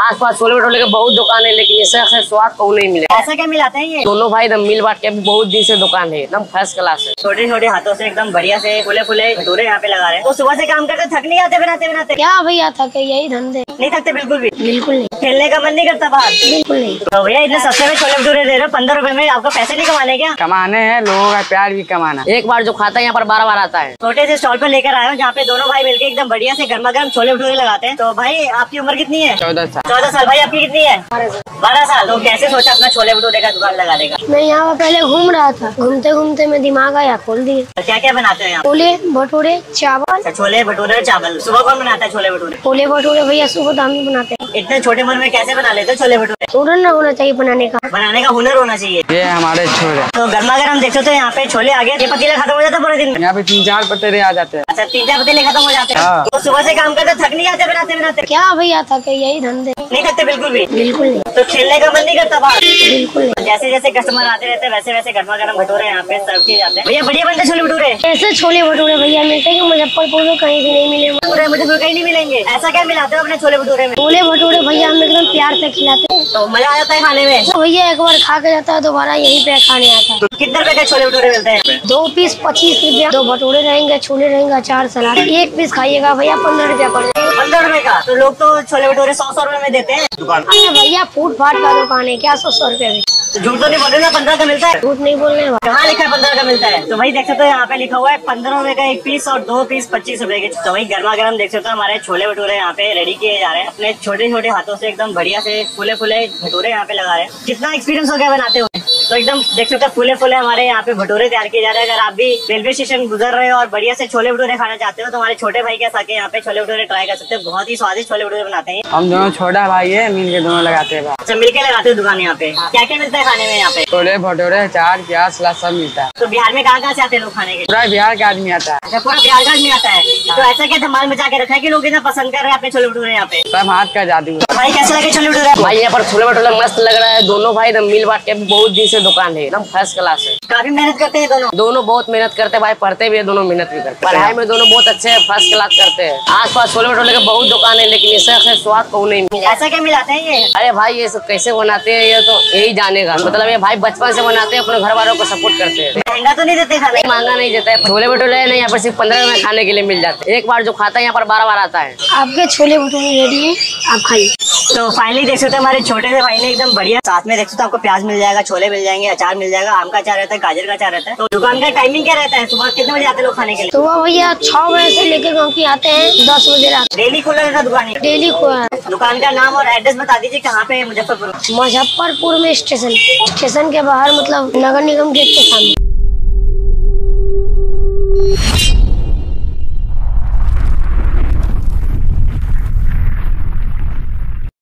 आस पास छोले भटूरे के बहुत दुकान है लेकिन इससे ऐसे स्वाद को नहीं मिले। ऐसा क्या मिलाते हैं ये? दोनों भाई एकदम मिल बांट के बहुत दिन से दुकान है एकदम फ़र्स्ट क्लास है। छोटे छोटे हाथों से एकदम बढ़िया से फुले फुले भटूरे यहाँ पे लगा रहे हैं। तो सुबह से काम करते थक नहीं आते बनाते बनाते क्या भैया था कि यही धंधे। नहीं थकते बिल्कुल भी? बिल्कुल नहीं। खेलने का मन नहीं करता बाहर? बिल्कुल नहीं। तो भैया इतने सस्ते में छोले भटूरे दे रहे हो पंद्रह रुपए में आपको पैसे नहीं कमाने क्या? कमाने हैं लोगों का प्यार भी कमाना। एक बार जो खाता है यहाँ पर बार बार आता है। छोटे से स्टॉल पर लेकर आए हो जहाँ पे दोनों भाई मिलके एकदम बढ़िया से गर्मा गर्म छोले भटूरे लगाते हैं। तो भाई आपकी उम्र कितनी है? चौदह साल। चौदह साल। भाई आपकी कितनी है? बारह साल तो कैसे सोचा अपना छोले भटूरे का दुकान लगाने का मैं यहाँ पर पहले घूम रहा था। घूमते घूमते मैं दिमाग आया खोल दिए। तो क्या क्या बनाते हो यहाँ? छोले भटूरे चावल। अच्छा, छोले भटूरे चावल। सुबह कौन बनाता है छोले भटूरे? छोले भटूरे भैया सुबह तो हम ही बनाते हैं। इतने छोटे उम्र में कैसे बना लेते हो छोले भटूरे? हुनर ना होना चाहिए बनाने का। बनाने का हुनर होना चाहिए। ये हमारे छोरे तो गर्मा गर्म देख हो यहाँ पे छोले आ गए। ये पतीला खत्म हो जाता है पूरे दिन में? यहाँ पे तीन चार पटेरे आ जाते हैं। अच्छा तीन चार पतीले खत्म हो जाते हैं। हाँ। तो सुबह से काम करते थक नहीं जाते बनाते बनाते? क्या भैया था यही धंधे। नहीं थकते बिल्कुल भी? बिल्कुल नहीं। तो खेलने का मन नहीं करता बाहर। बिल्कुल जैसे जैसे कस्टमर आते रहते हैं वैसे वैसे गर्मा गर्म भटूरे यहाँ पे सर्व किए जाते हैं। भैया बढ़िया बनते छोले भटूरे। ऐसे छोले भटूरे भैया मिलते हैं मुजफ्फरपुर में कहीं भी नहीं मिले भटूरे मुझे कहीं नहीं मिलेंगे। ऐसा क्या मिलाते हो अपने छोले भटूरे में? छोले भटूरे भैया हम एकदम प्यार से खिलाते हैं। तो मज़ा आ जाता है खाने में? तो भैया एक बार खा के जाता है दोबारा यही पे खाने आता है। कितने रुपए के छोले भटूरे मिलते हैं? दो पीस पच्चीस रुपया। दो भटूरे रहेंगे छोले रहेंगे अचार सलाद। एक पीस खाइएगा भैया पंद्रह रुपया पड़ जाएगा। पंद्रह रुपए का? तो लोग तो छोले भटूरे सौ सौ रुपए में देते हैं। अरे भैया फूट फाट का दुकान है क्या सौ सौ रुपया में? तो झूठ तो नहीं बोल रहे ना पंद्रह का मिलता है? झूठ नहीं बोलने वाला कहाँ लिखा है पंद्रह का मिलता है? तो वही देख सकते हो यहाँ पे लिखा हुआ है पंद्रह रुपए का एक पीस और दो पीस पच्चीस रुपए के। तो वही गर्मा गर्म देख सकते हो हमारे छोले भटूरे यहाँ पे रेडी किए जा रहे हैं। अपने छोटे छोटे हाथों से एकदम बढ़िया से फूले फूले भटूरे यहाँ पे लगा रहे हैं। कितना एक्सपीरियंस हो गया बनाते हुए। तो एकदम देख सकते हो फूले फूले हमारे यहाँ पे भटूरे तैयार किए जा रहे हैं। अगर आप भी रेलवे स्टेशन गुजर रहे हो और बढ़िया से छोले भटूरे खाना चाहते हो तो हमारे छोटे भाई के साथ यहाँ पे छोले भटूरे ट्राई कर सकते हैं। बहुत ही स्वादिष्ट छोले भटूरे बनाते हैं। हम दोनों छोटा भाई है मिल के दोनों लगाते हैं। अच्छा मिलके लगाते हो दुकान यहाँ पे। क्या क्या मिलता है खाने में यहाँ पे? छोले भटूरे चाट प्याज सब मिलता है। तो बिहार में कहाँ कहाँ से आते हैं लोग खाने के पूरा बिहार का आदमी आता है। अच्छा पूरा बिहार का आदमी आता है? तो ऐसा क्या धमाल मचा के रखा है की लोग इतना पसंद कर रहे हैं अपने छोले भटूरे यहाँ पे? सब हाथ का जादू भाई कैसे लगे छोले भटूरे? भाई यहाँ पर छोले भटूरे मस्त लग रहा है। दोनों भाई मिल बांट के बहुत दिन से दुकान है एकदम फ़र्स्ट क्लास है। काफ़ी मेहनत करते हैं दोनों। दोनों बहुत मेहनत करते हैं भाई पढ़ते भी है दोनों मेहनत भी करते हैं। पढ़ाई में दोनों बहुत अच्छे हैं फ़र्स्ट क्लास करते हैं। आस पास छोले भटोले के बहुत दुकान है लेकिन इससे ऐसे स्वाद को नहीं मिला। ऐसा क्या मिलाते हैं ये? अरे भाई ये सब कैसे बनाते हैं ये तो यही जानेगा मतलब ये भाई बचपन से बनाते हैं अपने घर वालों को सपोर्ट करते हैं। महँगा तो नहीं देते खाने? महँगा नहीं देता। है छोले भटोले है ना यहाँ पर सिर्फ़ पंद्रह में खाने के लिए मिल जाते हैं। एक बार जो खाता है यहाँ पर बार बार आता है। आपके छोले भटूरे रेडी है आप खाइए। तो फाइनली देख सकते हो हमारे छोटे से भाई ने एकदम बढ़िया साथ में देख सकते हो आपको प्याज मिल जाएगा छोले मिल जाएँगे अचार मिल जाएगा आम का अचार रहता है गाजर का अचार रहता है। तो दुकान का टाइमिंग क्या रहता है? सुबह कितने बजे आते हैं लोग खाने के लिए? सुबह भैया छह बजे से लेकर गाँव की आते हैं दस बजे रात। डेली खुला रहता है दुकान? डेली है। दुकान का नाम और एड्रेस बता दीजिए कहाँ पे मुजफ्फरपुर? मुजफ्फरपुर में स्टेशन स्टेशन के बाहर मतलब नगर निगम गेट के सामने।